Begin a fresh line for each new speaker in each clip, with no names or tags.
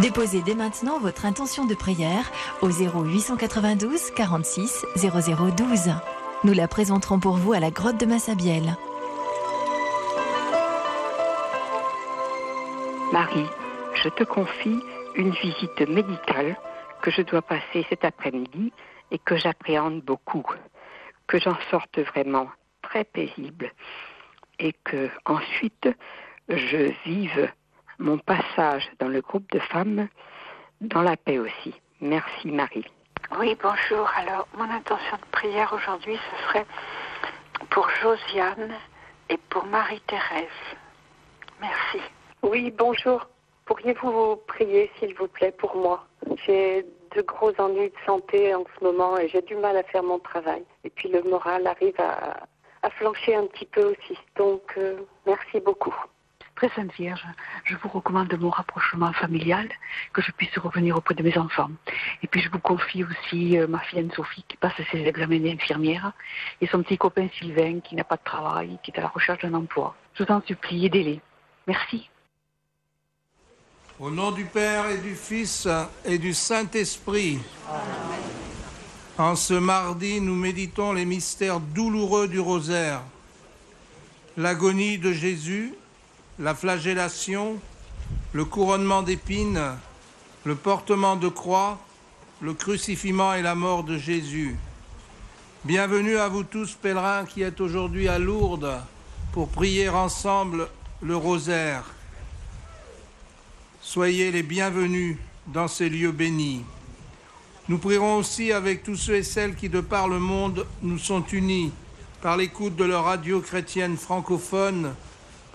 Déposez dès maintenant votre intention de prière au 0892 46 0012. Nous la présenterons pour vous à la grotte de Massabielle.
Marie, je te confie une visite médicale que je dois passer cet après-midi et que j'appréhende beaucoup. Que j'en sorte vraiment très paisible et que ensuite je vive mon passage dans le groupe de femmes dans la paix aussi. Merci Marie.
Oui, bonjour. Alors, mon intention de prière aujourd'hui, ce serait pour Josiane et pour Marie-Thérèse. Merci.
Oui, bonjour. Pourriez-vous prier, s'il vous plaît, pour moi? J'ai de gros ennuis de santé en ce moment et j'ai du mal à faire mon travail. Et puis le moral arrive à, à flancher un petit peu aussi. Donc, euh, merci beaucoup.
Très Sainte Vierge, je vous recommande mon rapprochement familial, que je puisse revenir auprès de mes enfants. Et puis je vous confie aussi euh, ma fille Anne-Sophie qui passe ses examens d'infirmière et son petit copain Sylvain qui n'a pas de travail, qui est à la recherche d'un emploi. Je vous en supplie, aidez-les. Merci.
Au nom du Père et du Fils et du Saint-Esprit. En ce mardi, nous méditons les mystères douloureux du rosaire. L'agonie de Jésus, la flagellation, le couronnement d'épines, le portement de croix, le crucifiement et la mort de Jésus. Bienvenue à vous tous, pèlerins qui êtes aujourd'hui à Lourdes pour prier ensemble le rosaire. Soyez les bienvenus dans ces lieux bénis. Nous prierons aussi avec tous ceux et celles qui, de par le monde, nous sont unis par l'écoute de leur radio chrétienne francophone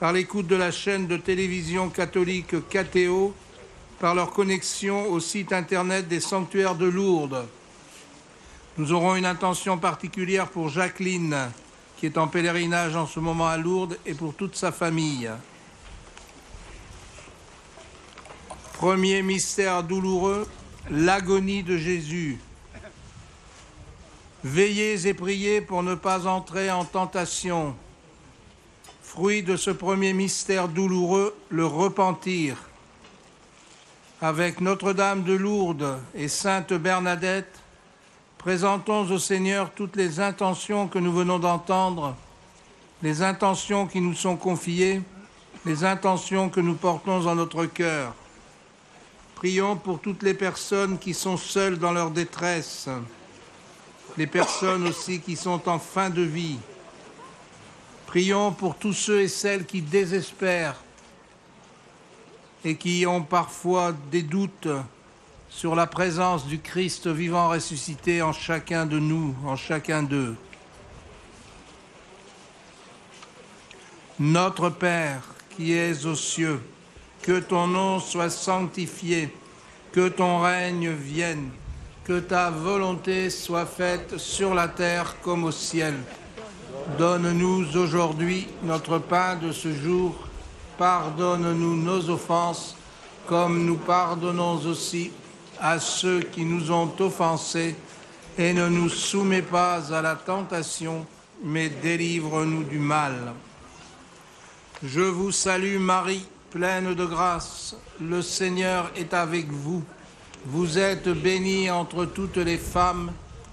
par l'écoute de la chaîne de télévision catholique KTO, par leur connexion au site internet des sanctuaires de Lourdes. Nous aurons une intention particulière pour Jacqueline, qui est en pèlerinage en ce moment à Lourdes, et pour toute sa famille. Premier mystère douloureux, l'agonie de Jésus. Veillez et priez pour ne pas entrer en tentation. Fruit de ce premier mystère douloureux, le repentir. Avec Notre-Dame de Lourdes et Sainte Bernadette, présentons au Seigneur toutes les intentions que nous venons d'entendre, les intentions qui nous sont confiées, les intentions que nous portons en notre cœur. Prions pour toutes les personnes qui sont seules dans leur détresse, les personnes aussi qui sont en fin de vie, Prions pour tous ceux et celles qui désespèrent et qui ont parfois des doutes sur la présence du Christ vivant ressuscité en chacun de nous, en chacun d'eux. Notre Père qui es aux cieux, que ton nom soit sanctifié, que ton règne vienne, que ta volonté soit faite sur la terre comme au ciel. Donne-nous aujourd'hui notre pain de ce jour. Pardonne-nous nos offenses, comme nous pardonnons aussi à ceux qui nous ont offensés. Et ne nous soumets pas à la tentation, mais délivre-nous du mal. Je vous salue Marie, pleine de grâce. Le Seigneur est avec vous. Vous êtes bénie entre toutes les femmes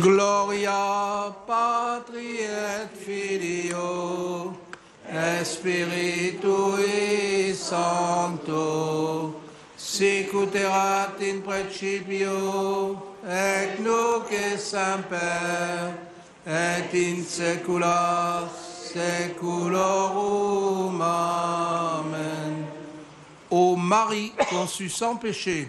Gloria Patri et Filio Spiritui Sancto in principio et nunc et semper et in saecula saeculorum. Amen. Ô Marie conçue sans péché,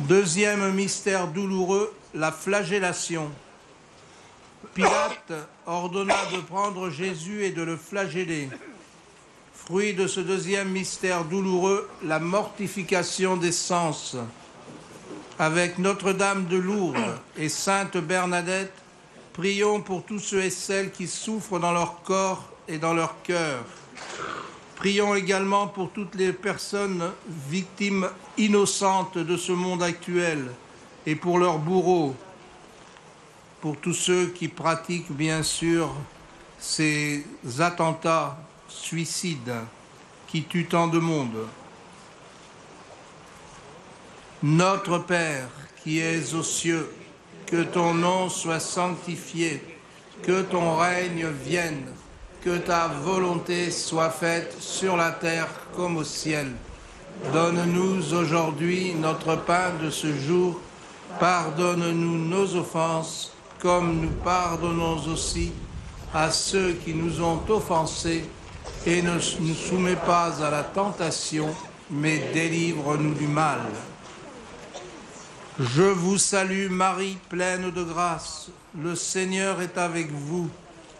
Deuxième mystère douloureux, la flagellation. Pilate ordonna de prendre Jésus et de le flageller. Fruit de ce deuxième mystère douloureux, la mortification des sens. Avec Notre-Dame de Lourdes et Sainte Bernadette, prions pour tous ceux et celles qui souffrent dans leur corps et dans leur cœur. Prions également pour toutes les personnes victimes innocentes de ce monde actuel et pour leurs bourreaux, pour tous ceux qui pratiquent bien sûr ces attentats suicides qui tuent tant de monde. Notre Père qui es aux cieux, que ton nom soit sanctifié, que ton règne vienne que ta volonté soit faite sur la terre comme au ciel. Donne-nous aujourd'hui notre pain de ce jour. Pardonne-nous nos offenses, comme nous pardonnons aussi à ceux qui nous ont offensés. Et ne nous soumets pas à la tentation, mais délivre-nous du mal. Je vous salue Marie, pleine de grâce. Le Seigneur est avec vous.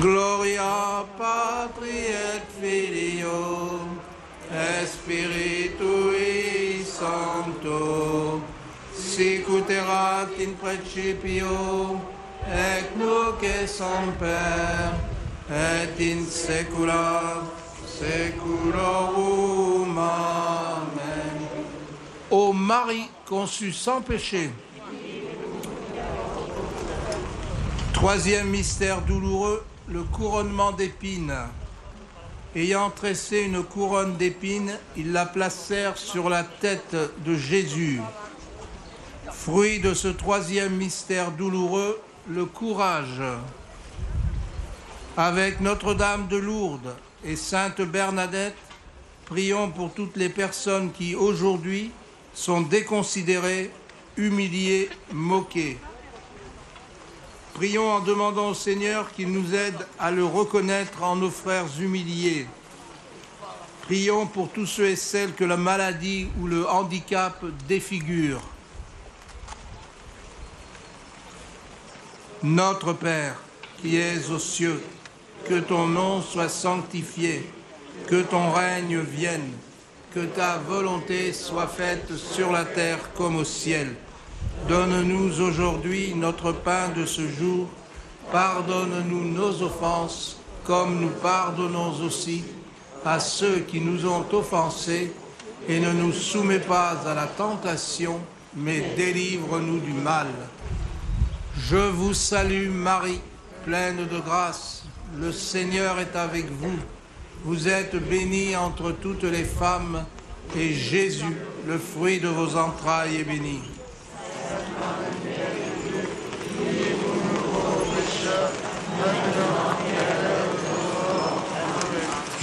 Gloria Patri et Filio et Spiritui Sancto in principio et nunc et semper et in saecula saeculorum. Amen. Ô Marie conçue sans péché. Troisième mystère douloureux, le couronnement d'épines. Ayant tressé une couronne d'épines, ils la placèrent sur la tête de Jésus. Fruit de ce troisième mystère douloureux, le courage. Avec Notre-Dame de Lourdes et Sainte Bernadette, prions pour toutes les personnes qui aujourd'hui sont déconsidérées, humiliées, moquées. Prions en demandant au Seigneur qu'il nous aide à le reconnaître en nos frères humiliés. Prions pour tous ceux et celles que la maladie ou le handicap défigure. Notre Père, qui es aux cieux, que ton nom soit sanctifié, que ton règne vienne, que ta volonté soit faite sur la terre comme au ciel. Donne-nous aujourd'hui notre pain de ce jour. Pardonne-nous nos offenses, comme nous pardonnons aussi à ceux qui nous ont offensés, et ne nous soumets pas à la tentation, mais délivre-nous du mal. Je vous salue Marie, pleine de grâce. Le Seigneur est avec vous. Vous êtes bénie entre toutes les femmes, et Jésus, le fruit de vos entrailles, est béni.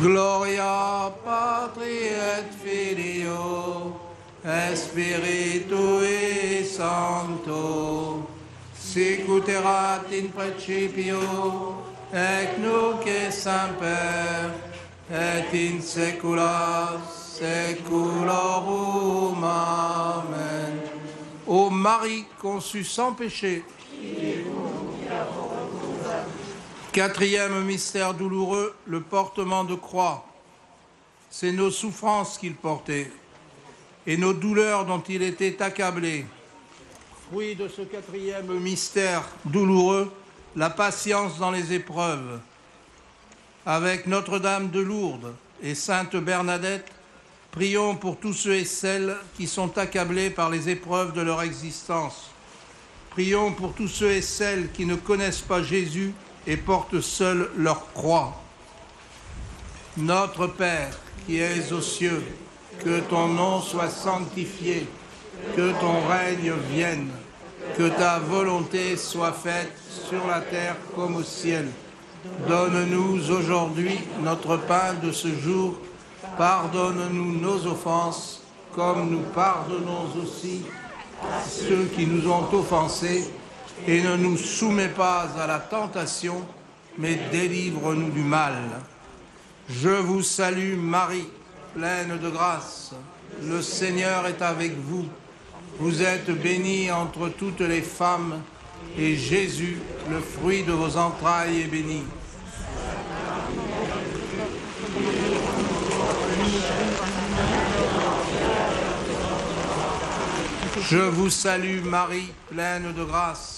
Gloria Patri et Filio et Spiritui Sancto sicut erat in principio et nunc et semper et in saecula saeculorum. Amen. Ô Marie conçue sans péché, Quatrième mystère douloureux, le portement de croix. C'est nos souffrances qu'il portait et nos douleurs dont il était accablé. Fruit de ce quatrième mystère douloureux, la patience dans les épreuves. Avec Notre-Dame de Lourdes et Sainte Bernadette, prions pour tous ceux et celles qui sont accablés par les épreuves de leur existence. Prions pour tous ceux et celles qui ne connaissent pas Jésus et portent seuls leur croix. Notre Père qui es aux cieux, que ton nom soit sanctifié, que ton règne vienne, que ta volonté soit faite sur la terre comme au ciel. Donne-nous aujourd'hui notre pain de ce jour. Pardonne-nous nos offenses, comme nous pardonnons aussi ceux qui nous ont offensés et ne nous soumets pas à la tentation, mais délivre-nous du mal. Je vous salue Marie, pleine de grâce. Le Seigneur est avec vous. Vous êtes bénie entre toutes les femmes, et Jésus, le fruit de vos entrailles, est béni. Je vous salue Marie, pleine de grâce.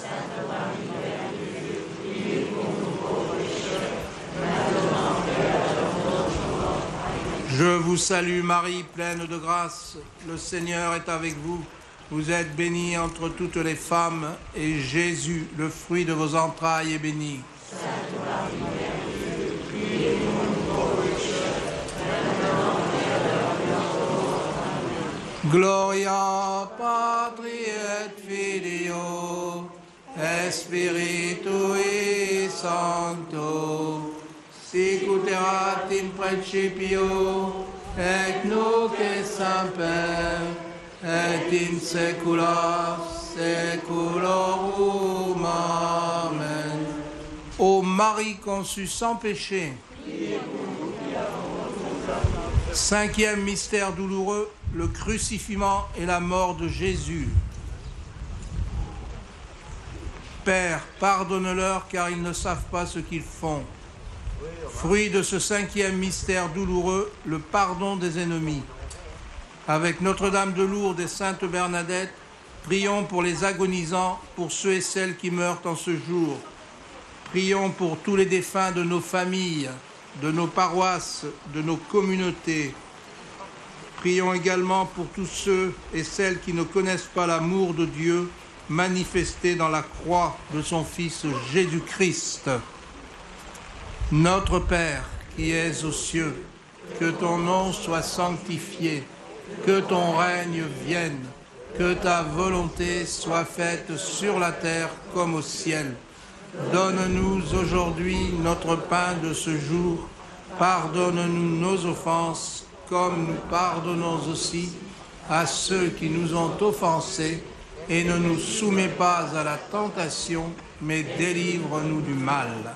Je vous salue Marie, pleine de grâce, le Seigneur est avec vous. Vous êtes bénie entre toutes les femmes, et Jésus, le fruit de vos entrailles, est béni. Gloria Patri et Filio Spiritui Sancto sic ut erat in principio et nunc et semper et in saecula saeculorum. Amen. Ô Marie conçue sans péché, cinquième mystère douloureux, le crucifiement et la mort de Jésus. Père, pardonne-leur car ils ne savent pas ce qu'ils font. Fruit de ce cinquième mystère douloureux, le pardon des ennemis. Avec Notre-Dame de Lourdes et Sainte Bernadette, prions pour les agonisants, pour ceux et celles qui meurent en ce jour. Prions pour tous les défunts de nos familles, de nos paroisses, de nos communautés. Prions également pour tous ceux et celles qui ne connaissent pas l'amour de Dieu manifesté dans la croix de son Fils Jésus-Christ. Notre Père qui es aux cieux, que ton nom soit sanctifié, que ton règne vienne, que ta volonté soit faite sur la terre comme au ciel. Donne-nous aujourd'hui notre pain de ce jour. Pardonne-nous nos offenses comme nous pardonnons aussi à ceux qui nous ont offensés. Et ne nous soumets pas à la tentation, mais délivre-nous du mal.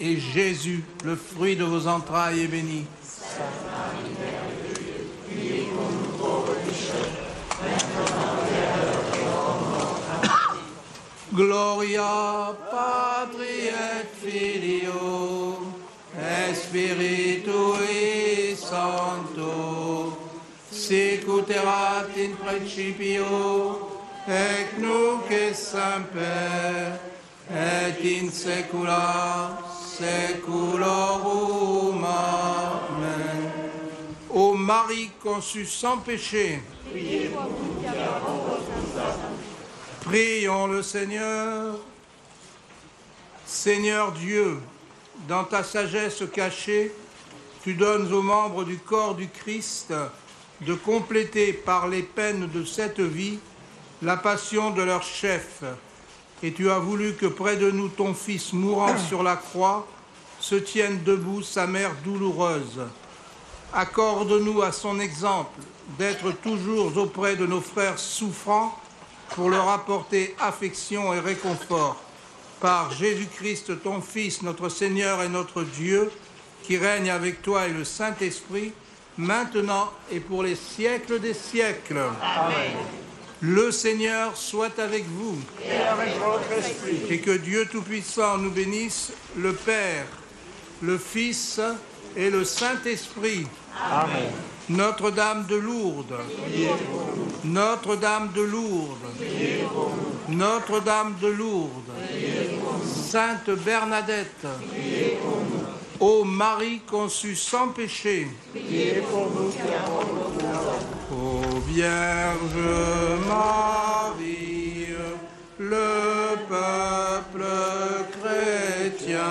et Jésus, le fruit de vos entrailles, est béni. Gloria Patri et Filio et Spiritui Sancto in principio et nunc et semper et in Ô Marie conçue sans péché, Prions le Seigneur. Seigneur Dieu, dans ta sagesse cachée, tu donnes aux membres du corps du Christ de compléter par les peines de cette vie la passion de leur chef. Et tu as voulu que près de nous ton Fils mourant sur la croix se tienne debout sa mère douloureuse. Accorde-nous à son exemple d'être toujours auprès de nos frères souffrants pour leur apporter affection et réconfort. Par Jésus-Christ, ton Fils, notre Seigneur et notre Dieu, qui règne avec toi et le Saint-Esprit, maintenant et pour les siècles des siècles.
Amen.
Le Seigneur soit avec vous.
Et avec votre esprit.
Et que Dieu Tout-Puissant nous bénisse, le Père, le Fils et le Saint-Esprit.
Amen.
Notre-Dame de Lourdes. Notre-Dame de Lourdes. Notre-Dame de Lourdes. Sainte Bernadette. Ô Marie conçue sans péché.
Priez pour nous
Vierge Marie, le peuple chrétien,